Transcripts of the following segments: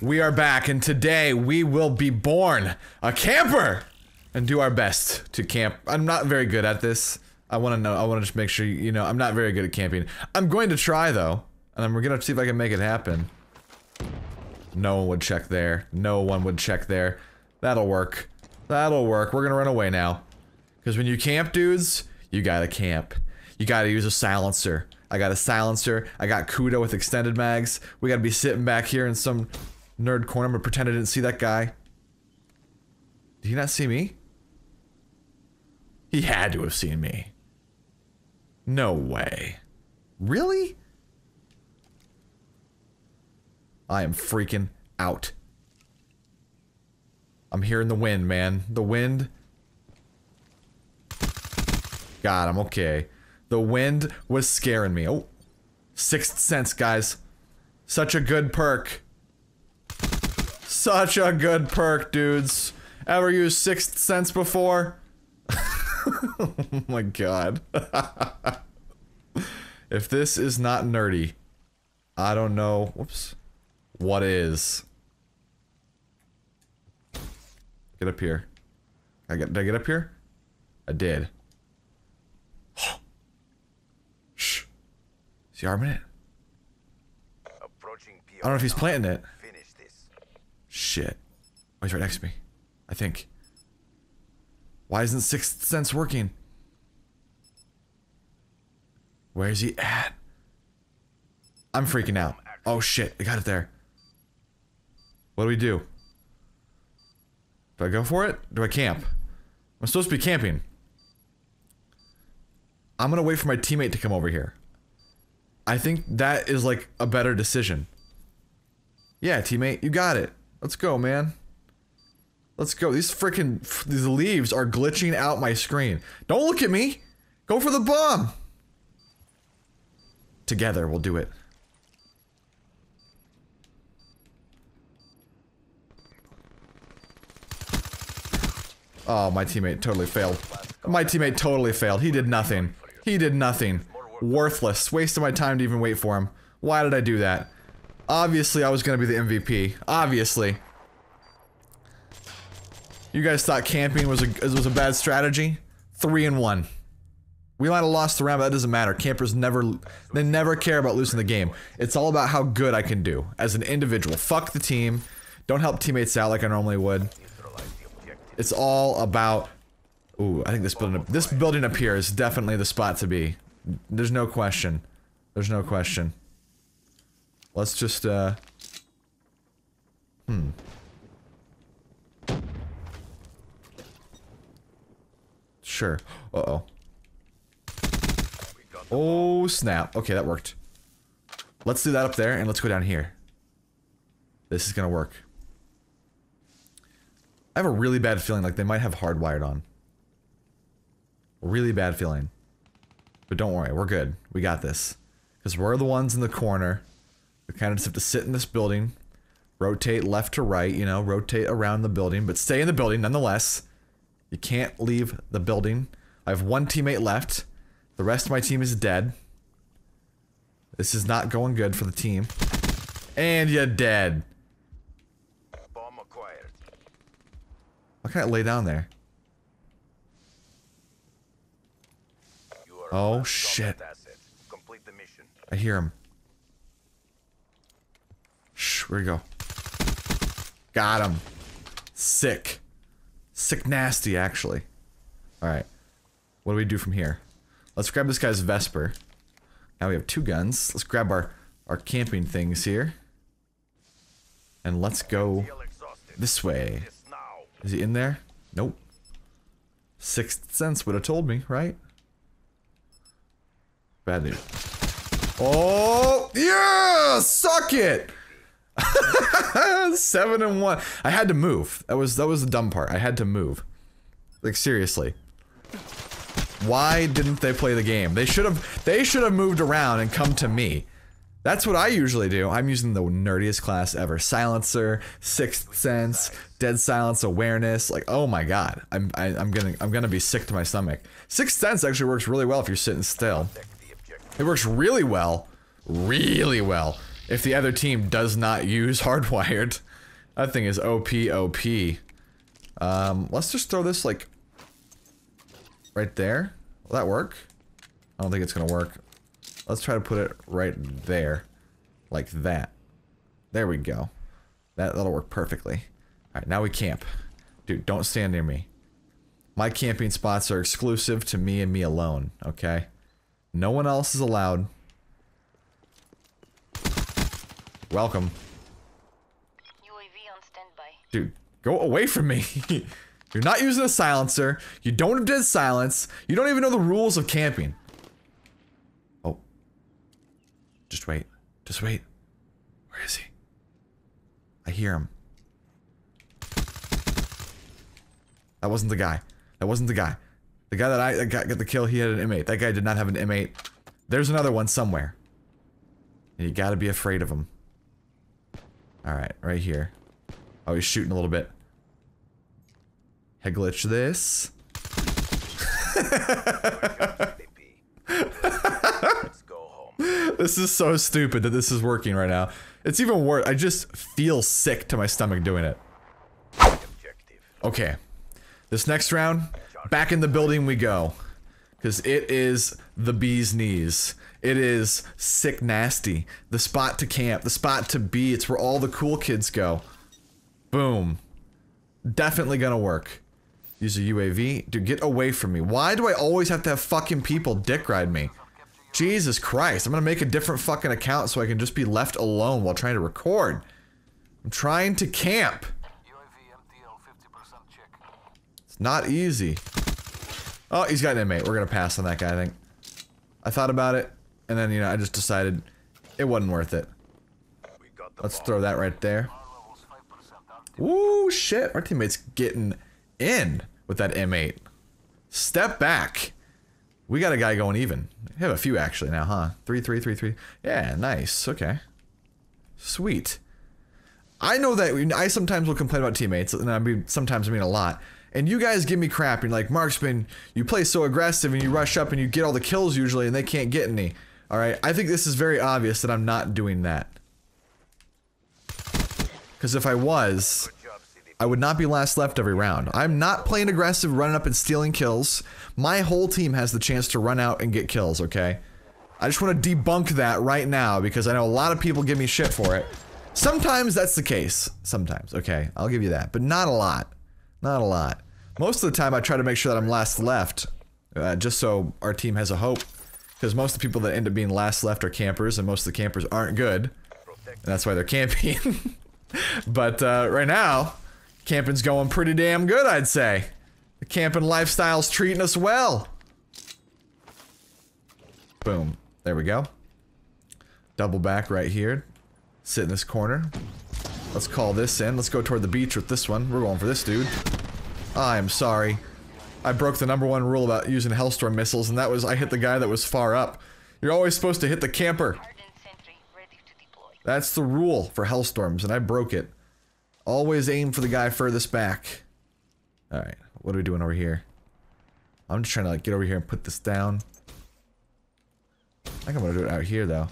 We are back, and today we will be born a camper and do our best to camp. I'm not very good at this. I want to know. I want to just make sure you know. I'm not very good at camping. I'm going to try though, and I'm gonna see if I can make it happen. No one would check there. No one would check there. That'll work. That'll work. We're gonna run away now. Because when you camp, dudes, you gotta camp. You gotta use a silencer. I got a silencer. I got Kuda with extended mags. We gotta be sitting back here in some nerd corner. I'm gonna pretend I didn't see that guy. Did he not see me? He had to have seen me. No way. Really? I am freaking out. I'm hearing the wind, man. The wind. God, I'm okay. The wind was scaring me. Oh, Sixth Sense, guys. Such a good perk. Such a good perk, dudes. Ever used Sixth Sense before? oh my god. if this is not nerdy, I don't know. Whoops. What is? Get up here. I get, did I get up here? I did. Shh. Is he arming it? I don't know if he's planting it. Shit. Oh, he's right next to me. I think. Why isn't Sixth Sense working? Where's he at? I'm freaking out. Oh shit, I got it there. What do we do? Do I go for it? Do I camp? I'm supposed to be camping. I'm gonna wait for my teammate to come over here. I think that is like a better decision. Yeah, teammate, you got it. Let's go, man. Let's go. These freaking these leaves are glitching out my screen. Don't look at me. Go for the bomb. Together, we'll do it. Oh, my teammate totally failed. My teammate totally failed. He did nothing. He did nothing. Worthless. Wasted my time to even wait for him. Why did I do that? Obviously, I was gonna be the MVP. Obviously. You guys thought camping was a was a bad strategy? Three and one. We might have lost the round, but that doesn't matter. Campers never they never care about losing the game. It's all about how good I can do as an individual. Fuck the team. Don't help teammates out like I normally would. It's all about. Ooh, I think this building this building up here is definitely the spot to be. There's no question. There's no question. Let's just uh. Hmm. Sure. Uh oh. Oh snap. Okay, that worked. Let's do that up there and let's go down here. This is gonna work. I have a really bad feeling like they might have hardwired on. Really bad feeling. But don't worry, we're good. We got this. Because we're the ones in the corner. We kind of just have to sit in this building. Rotate left to right, you know, rotate around the building, but stay in the building nonetheless. You can't leave the building. I have one teammate left. The rest of my team is dead. This is not going good for the team. And you're dead. Bomb acquired. Why can't I lay down there? Oh, shit. asset. Complete the mission. I hear him. Where'd he go? Got him. Sick. Sick nasty, actually. Alright. What do we do from here? Let's grab this guy's Vesper. Now we have two guns. Let's grab our, our camping things here. And let's go this way. Is he in there? Nope. Sixth sense would have told me, right? Bad news. Oh, yeah! Suck it! Seven and one. I had to move. That was that was the dumb part. I had to move. Like seriously. Why didn't they play the game? They should have they should have moved around and come to me. That's what I usually do. I'm using the nerdiest class ever. Silencer, Sixth Sense, Dead Silence Awareness. Like, oh my god. I'm I, I'm gonna I'm gonna be sick to my stomach. Sixth Sense actually works really well if you're sitting still. It works really well. Really well. If the other team does not use hardwired. That thing is OP OP. Um, let's just throw this like right there. Will that work? I don't think it's gonna work. Let's try to put it right there. Like that. There we go. That, that'll work perfectly. Alright, now we camp. Dude, don't stand near me. My camping spots are exclusive to me and me alone, okay? No one else is allowed. Welcome. UAV on standby. Dude, go away from me. You're not using a silencer. You don't have dead silence. You don't even know the rules of camping. Oh. Just wait. Just wait. Where is he? I hear him. That wasn't the guy. That wasn't the guy. The guy that I that got, got the kill, he had an M8. That guy did not have an M8. There's another one somewhere. And you gotta be afraid of him. Alright, right here. Oh, he's shooting a little bit. I glitch this. This is so stupid that this is working right now. It's even worse. I just feel sick to my stomach doing it. Okay. This next round, back in the building we go. Because it is the bee's knees. It is sick nasty. The spot to camp, the spot to be. It's where all the cool kids go. Boom. Definitely gonna work. Use a UAV. Dude, get away from me. Why do I always have to have fucking people dick ride me? Jesus Christ. I'm gonna make a different fucking account so I can just be left alone while trying to record. I'm trying to camp. UAV MTL 50% check. It's not easy. Oh, he's got an M8. We're gonna pass on that guy, I think. I thought about it, and then, you know, I just decided it wasn't worth it. Let's throw that right there. R levels 5% active. Ooh, shit. Our teammate's getting in with that M8. Step back. We got a guy going even. We have a few actually now, huh? Three, three, three, three. Yeah, nice. Okay. Sweet. I know that I sometimes will complain about teammates, and I mean sometimes I mean a lot. And you guys give me crap. You're like, Marksman, you play so aggressive and you rush up and you get all the kills usually, and they can't get any. All right, I think this is very obvious that I'm not doing that. Because if I was. I would not be last left every round. I'm not playing aggressive, running up and stealing kills. My whole team has the chance to run out and get kills, okay? I just want to debunk that right now because I know a lot of people give me shit for it. Sometimes that's the case. Sometimes, okay? I'll give you that. But not a lot. Not a lot. Most of the time, I try to make sure that I'm last left uh, just so our team has a hope. Because most of the people that end up being last left are campers, and most of the campers aren't good. And that's why they're camping. but uh, right now, camping's going pretty damn good, I'd say. The camping lifestyle's treating us well. Boom. There we go. Double back right here. Sit in this corner. Let's call this in. Let's go toward the beach with this one. We're going for this dude. I am sorry. I broke the number one rule about using Hellstorm missiles, and that was I hit the guy that was far up. You're always supposed to hit the camper. That's the rule for Hellstorms, and I broke it. Always aim for the guy furthest back. Alright, what are we doing over here? I'm just trying to like get over here and put this down. I think I'm gonna do it out here though.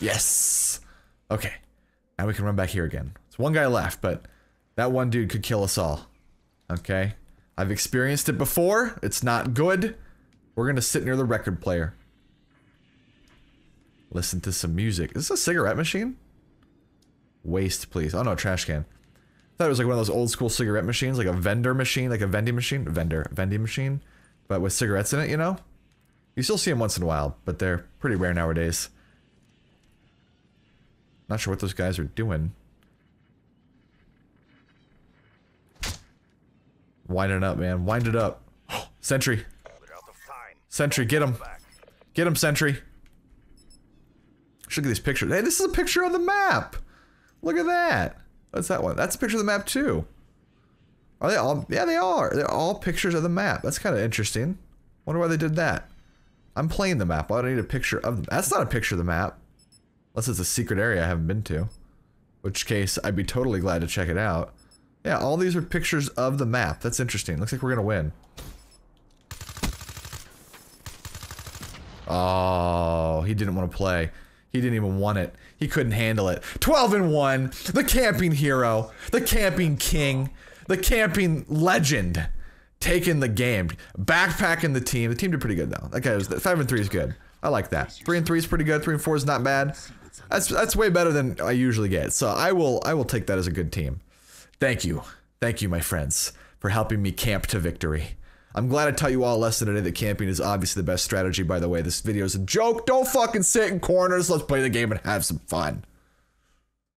Yes! Okay. Now we can run back here again. It's one guy left, but that one dude could kill us all. Okay? I've experienced it before. It's not good. We're gonna sit near the record player. Listen to some music. Is this a cigarette machine? Waste, please. Oh no, trash can. I thought it was like one of those old school cigarette machines, like a vendor machine, like a vending machine, vendor, vending machine, but with cigarettes in it, you know? You still see them once in a while, but they're pretty rare nowadays. Not sure what those guys are doing. Wind it up, man. Wind it up. Sentry. Sentry, get him. Get him, Sentry. Look at these pictures. Hey, this is a picture of the map. Look at that. What's that one? That's a picture of the map too. Are they all? Yeah, they are. They're all pictures of the map. That's kind of interesting. Wonder why they did that. I'm playing the map. I need a picture of? That's not a picture of the map. Unless it's a secret area I haven't been to. Which case, I'd be totally glad to check it out. Yeah, all these are pictures of the map. That's interesting. Looks like we're gonna win. Oh, he didn't want to play. He didn't even want it. He couldn't handle it. 12 and 1. The camping hero. The camping king. The camping legend. Taking the game. Backpacking the team. The team did pretty good though. That guy was 5 and 3 is good. I like that. 3 and 3 is pretty good. 3 and 4 is not bad. That's that's way better than I usually get. So I will I will take that as a good team. Thank you. Thank you, my friends, for helping me camp to victory. I'm glad I taught you all a lesson today that camping is obviously the best strategy, by the way. This video is a joke. Don't fucking sit in corners. Let's play the game and have some fun.